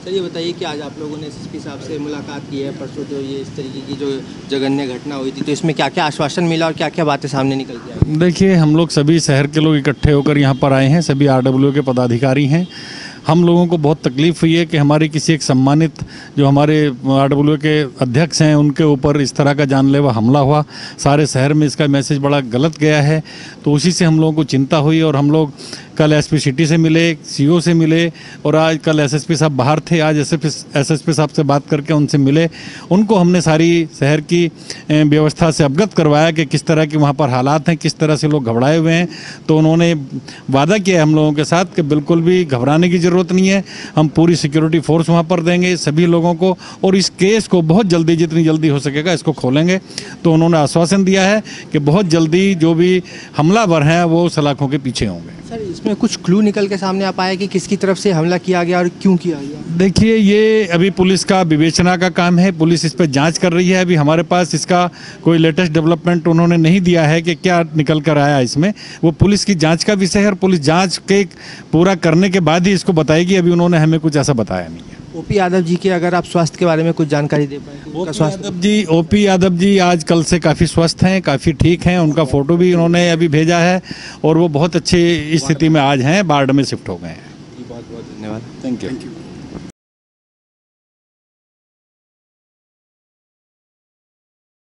Sir ये बताइए कि आज आप लोगों ने एसएसपी साहब से मुलाकात की है, परसों जो ये इस तरीके की जो जघन्य घटना हुई थी तो इसमें क्या क्या आश्वासन मिला और क्या क्या बातें सामने निकल आई? देखिए, हम लोग सभी शहर के लोग इकट्ठे होकर यहाँ पर आए हैं, सभी आर के पदाधिकारी हैं। हम लोगों को बहुत तकलीफ़ हुई है कि हमारे किसी एक सम्मानित जो हमारे आर के अध्यक्ष हैं, उनके ऊपर इस तरह का जानलेवा हमला हुआ। सारे शहर में इसका मैसेज बड़ा गलत गया है। तो उसी से हम लोगों को चिंता हुई और हम लोग कल एसपी सिटी से मिले, सीओ से मिले और आज कल एसएसपी साहब बाहर थे, आज एसएसपी एसएसपी साहब से बात करके उनसे मिले। उनको हमने सारी शहर की व्यवस्था से अवगत करवाया कि किस तरह के वहाँ पर हालात हैं, किस तरह से लोग घबराए हुए हैं। तो उन्होंने वादा किया हम लोगों के साथ कि बिल्कुल भी घबराने की ज़रूरत नहीं है। हम पूरी सिक्योरिटी फोर्स वहाँ पर देंगे सभी लोगों को और इस केस को बहुत जल्दी, जितनी जल्दी हो सकेगा इसको खोलेंगे। तो उन्होंने आश्वासन दिया है कि बहुत जल्दी जो भी हमलावर हैं वो सलाखों के पीछे होंगे। सर, इसमें कुछ क्लू निकल के सामने आ पाया कि किसकी तरफ़ से हमला किया गया और क्यों किया गया? देखिए, ये अभी पुलिस का विवेचना का काम है। पुलिस इस पर जाँच कर रही है। अभी हमारे पास इसका कोई लेटेस्ट डेवलपमेंट उन्होंने नहीं दिया है कि क्या निकल कर आया इसमें। वो पुलिस की जाँच का विषय है और पुलिस जाँच के पूरा करने के बाद ही इसको बताएगी। अभी उन्होंने हमें कुछ ऐसा बताया नहीं। ओपी यादव जी के अगर आप स्वास्थ्य के बारे में कुछ जानकारी दे पाए तो स्वास्थ्य यादव जी ओपी यादव जी आज कल से काफ़ी स्वस्थ हैं काफ़ी ठीक हैं। उनका फ़ोटो भी उन्होंने अभी भेजा है और वो बहुत अच्छी स्थिति में आज हैं बार्ड में शिफ्ट हो गए हैं। बहुत बहुत धन्यवाद। Thank you